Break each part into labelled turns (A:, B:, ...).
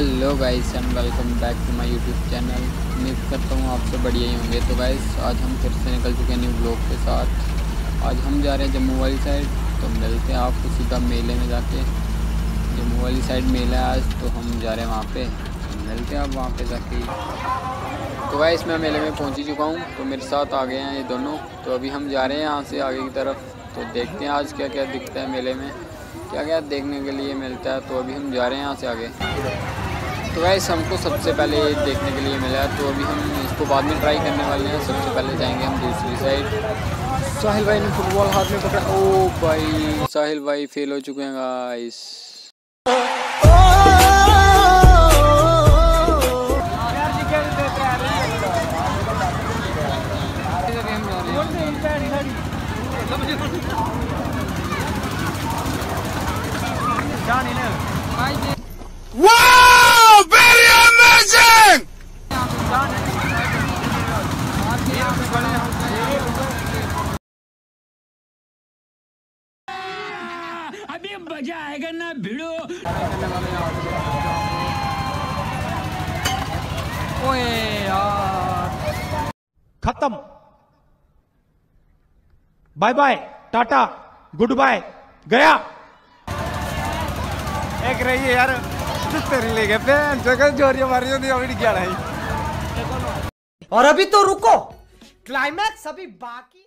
A: Hello guys and welcome back to my YouTube channel उम्मीद करता हूँ आप सब बढ़िया ही होंगे तो गाइस आज हम फिर से निकल चुके हैं न्यू ब्लॉग के साथ आज हम जा रहे हैं जम्मू वाली साइड तो मिलते हैं आपको सीधा मेले में जाके जम्मू वाली साइड मेला है आज तो हम जा रहे हैं वहाँ पे तो मिलते हैं आप वहाँ पे जाके तो गाइस मैं मेले में पहुँच ही चुका हूँ तो मेरे साथ आ गए हैं ये दोनों तो अभी हम जा रहे हैं यहाँ से आगे की तरफ़ तो देखते हैं आज क्या क्या दिखता है मेले में क्या क्या देखने के लिए मिलता है तो अभी हम जा रहे हैं यहाँ से आगे तो वैसे हमको सबसे पहले देखने के लिए मिला तो अभी हम इसको बाद में ट्राई करने वाले हैं। सबसे पहले जाएँगे हम दूसरी साइड साहिल भाई ने फुटबॉल हाथ में पकड़ा। ओ भाई, साहिल भाई फेल हो चुके हैं गाइस
B: Wow! Very amazing!
C: अभी मज़ा आएगा ना भिड़ो
A: ओए यार
D: खत्म bye bye tata good bye गया
E: एक रही है यार तेरी ले गए बहन जगह जोरिया मारी होती अभी क्या रही
F: और अभी तो रुको क्लाइमैक्स अभी बाकी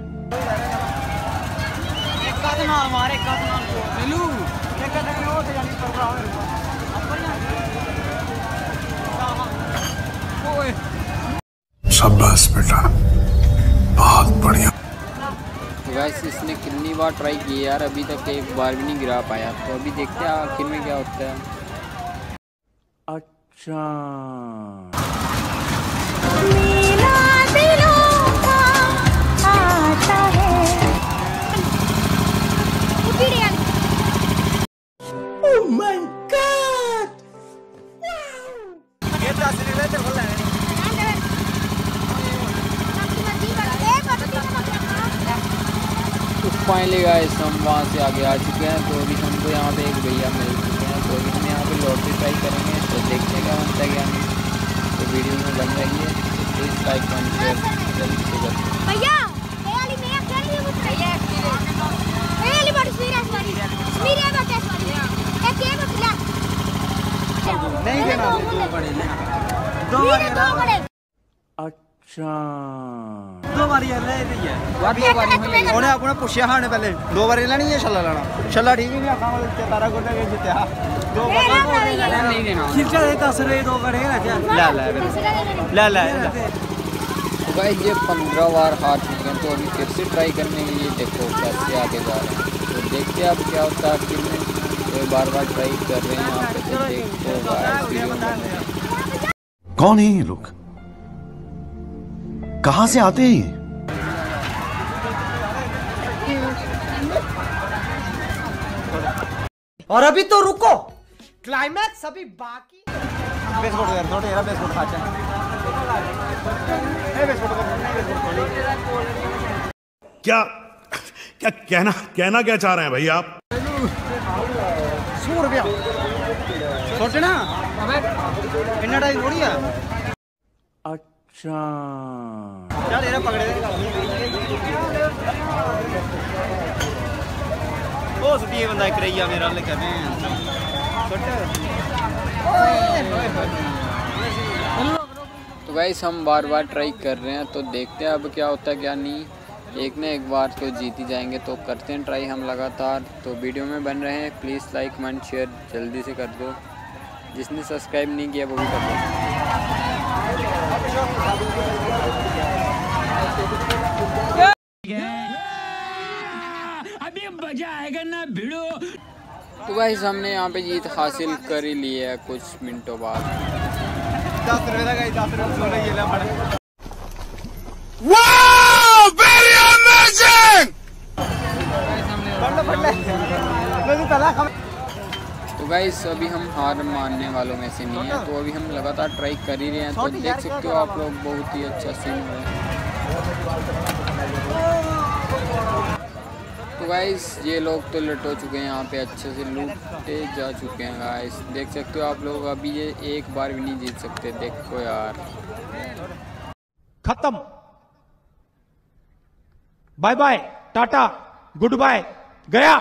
B: बेटा। बहुत बढ़िया।
A: तो वैसे इसने कितनी बार ट्राई की यार अभी तक एक बार भी नहीं गिरा पाया। तो अभी देखते हैं आखिर में क्या होता है।
D: अच्छा।
A: फाइनली गाइस हम वहाँ से आगे आ चुके हैं। तो अभी हमको यहाँ पे एक भैया मिल चुके हैं। तो अभी हम यहाँ पे लॉटरी ट्राई करेंगे। तो देखते हैं क्या बनता है क्या नहीं तो वीडियो में बन रही है। तो प्लीज़ लाइक कमेंट शेयर जल्दी से कर
G: भैया ये वाली मैं क्या नहीं
E: देना दो बड़े
G: दो बड़े।
E: दो बारी
A: पंद्रह बार ट्राई करने देखते क्या होता है बार बार ट्राई कर रहे हैं
B: कौन है ये लोग कहाँ से आते हैं ये?
F: और अभी तो रुको। क्लाइमैक्स अभी बाकी
H: क्या क्या कहना कहना क्या चाह रहे हैं भाई आप?
E: सौ रुपया। सोचना। इन्ना इतना टाइम थोड़ी है?
A: तो भाई हम बार बार ट्राई कर रहे हैं तो देखते हैं अब क्या होता है क्या नहीं। एक ना एक बार तो जीत ही जाएँगे तो करते हैं ट्राई हम लगातार। तो वीडियो में बन रहे हैं प्लीज़ लाइक कमेंट शेयर जल्दी से कर दो। जिसने सब्सक्राइब नहीं किया वो भी कर दो। तो गाइस हमने यहाँ पे जीत हासिल कर ही ली है कुछ मिनटों बाद।
E: तो
A: गाइस अभी हम हार मानने वालों में से नहीं है तो अभी हम लगातार ट्राई कर ही रहे हैं तो देख सकते हो आप लोग बहुत ही अच्छा सीन है। तो गाइस ये लोग तो लट हो चुके हैं यहाँ पे अच्छे से लूटे जा चुके हैं गाइस देख सकते हो आप लोग अभी ये एक बार भी नहीं जीत सकते देखो यार.
D: खत्म. Bye bye tata good bye गया.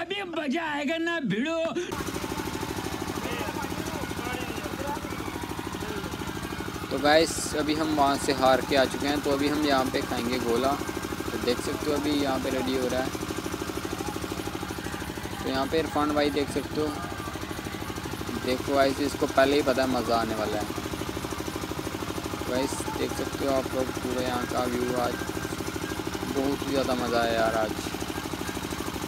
C: अभी मज़ा आएगा ना भिड़ो.
A: तो गाइस अभी हम वहाँ से हार के आ चुके हैं तो अभी हम यहाँ पे खाएँगे गोला। तो देख सकते हो अभी यहाँ पे रेडी हो रहा है। तो यहाँ पे इरफान भाई देख सकते हो। देखो गाइस इसको पहले ही पता है, मज़ा आने वाला है। गाइस देख सकते हो आप लोग पूरा यहाँ का व्यू आज। बहुत ही ज़्यादा मज़ा आया यार आज।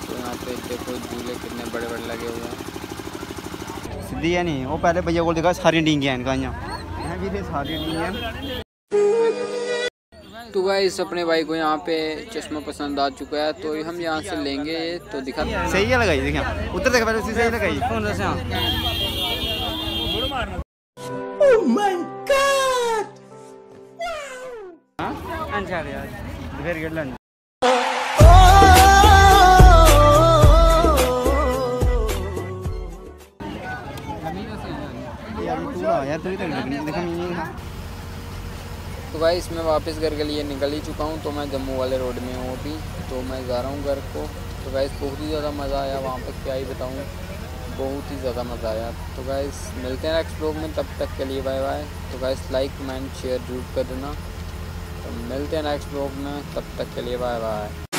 A: तो यहाँ पे देखो झूले कितने बड़े बड़े लगे हुए हैं।
E: सीधी है नहीं, वो पहले भैया को देखा, सारी डिंगी हैं इनका यहाँ। थे सारी डिंगी
A: तो गाइस अपने भाई को यहाँ पे चश्मा पसंद आ चुका है तो हम यहाँ से लेंगे तो दिखा
E: सही है लगाई देखिए। उधर देखा पहले उसी सही लगाई। कौन सा। यहाँ तू ना यार तू ही तक देखा नहीं था
A: तो गाइस मैं वापस घर के लिए निकल ही चुका हूँ तो मैं जम्मू वाले रोड में हूँ अभी तो मैं जा रहा हूँ घर को। तो गाइस बहुत ही ज़्यादा मज़ा आया वहाँ पर क्या ही बताऊँ। बहुत ही ज़्यादा मज़ा आया। तो गाइस मिलते हैं नेक्स्ट ब्लॉग में, तब तक के लिए बाय बाय तो गाइस लाइक कमेंट शेयर ज़रूर कर देना। तो मिलते हैं नेक्स्ट ब्लॉग में, तब तक के लिए बाय बाय